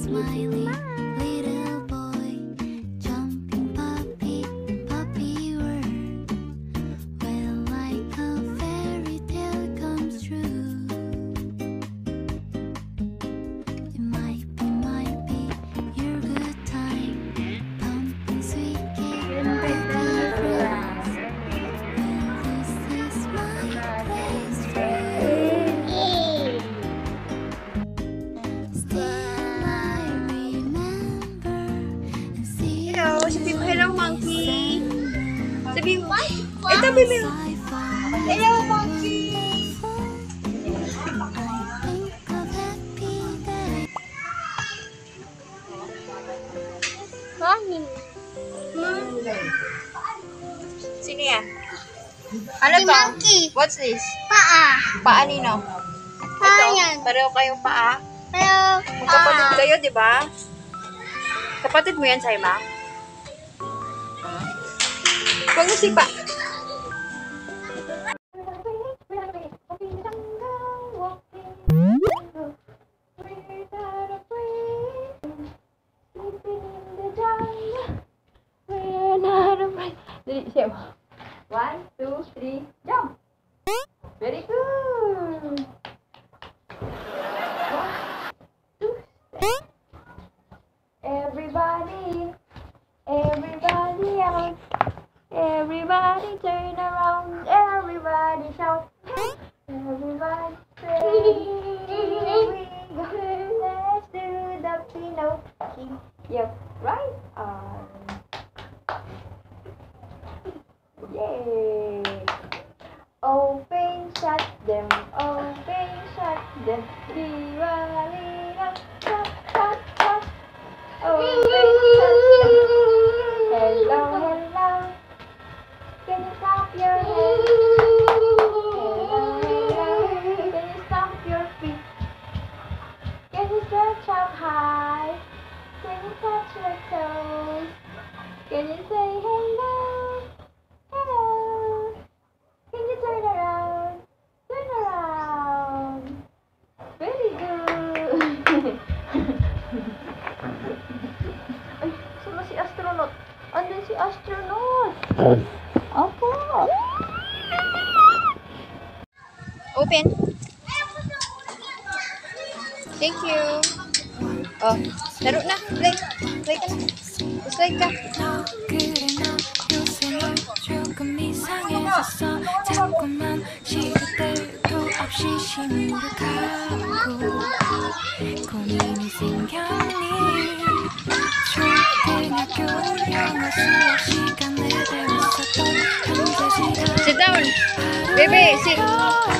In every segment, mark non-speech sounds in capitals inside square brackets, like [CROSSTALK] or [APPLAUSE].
smiling. tabi mo. Hello, Monkey! Morning. Morning. Sino yan? Ano to? What's this? Paa. Paa nino? Paa yan. Pareho kayong paa? Pareho. Magkapatid kayo, di ba? Kapatid mo yan, Saima? Pag-usipa. three, shape. One, two, three, jump. Very good. One, two. Everybody, everybody out. Everybody turn around. Everybody shout. Everybody say. Let's do the Pinocchio. Yep. Yay! Open, shut them, open, shut them, Thank you. Oh, laro na. Play. Play ka na. Just play ka. Sit down. Baby, sit.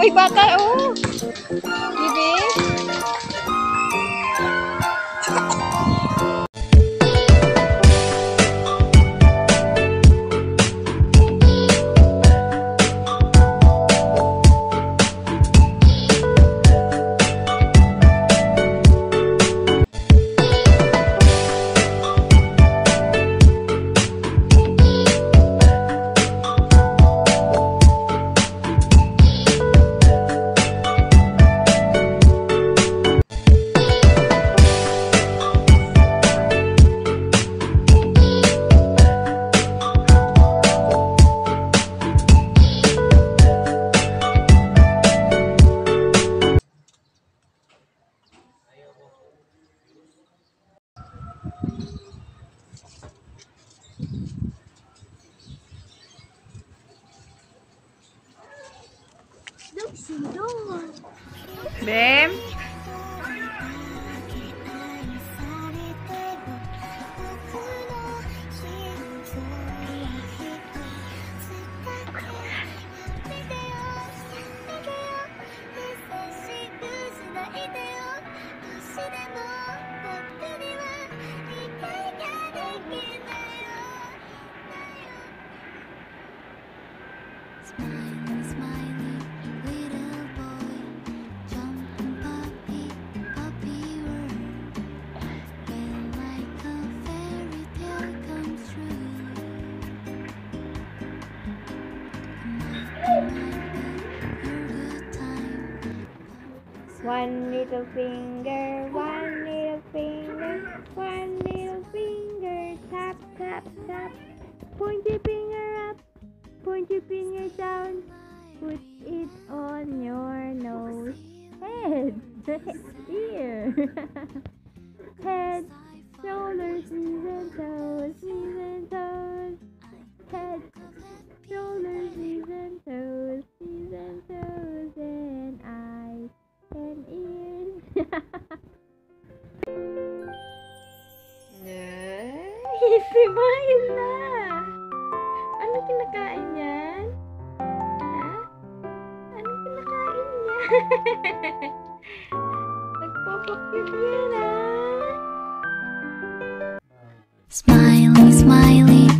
may bata, oh. Bibi. Bem. Smile. One little finger, one little finger, one little finger, tap, tap, tap. Point your finger up, point your finger down, put it on your nose. Head, [LAUGHS] ear, [LAUGHS] head, shoulders, and toes, Ay, si Myla! Ano kinakain yan? Ha? Ano kinakain niya? [LAUGHS] Nagpapakyut yan, ah! Smiley, smiley,